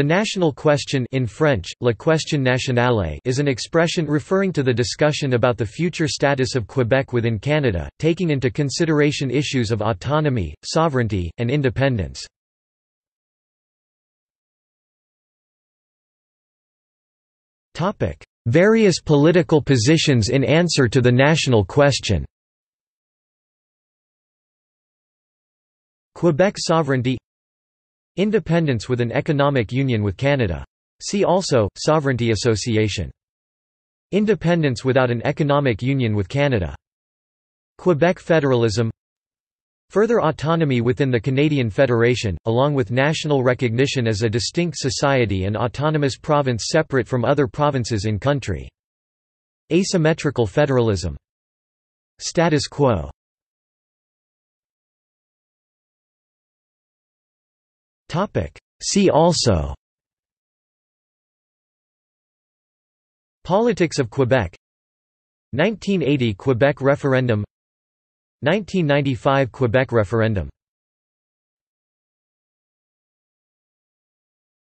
The national question in French, la question nationale is an expression referring to the discussion about the future status of Quebec within Canada, taking into consideration issues of autonomy, sovereignty, and independence. Various political positions in answer to the national question Quebec sovereignty Independence with an economic union with Canada. See also, Sovereignty Association. Independence without an economic union with Canada. Quebec federalism Further autonomy within the Canadian Federation, along with national recognition as a distinct society and autonomous province separate from other provinces in country. Asymmetrical federalism Status quo Topic. See also Politics of Quebec 1980 Quebec referendum 1995 Quebec referendum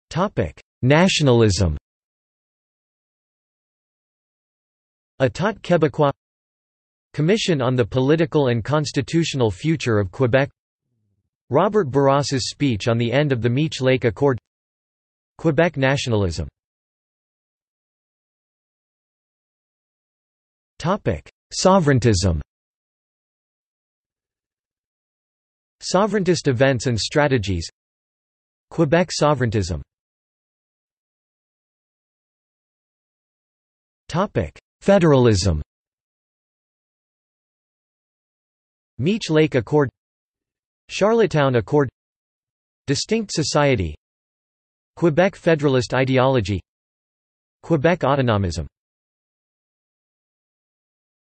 Topic: Nationalism. État québécois Commission on the Political and Constitutional Future of Quebec Robert Bourassa's speech on the end of the Meech Lake Accord Quebec nationalism. Sovereigntism. Sovereigntist events and strategies. Quebec sovereigntism. Federalism. Meech Lake Accord Charlottetown Accord Distinct Society Quebec Federalist ideology Quebec autonomism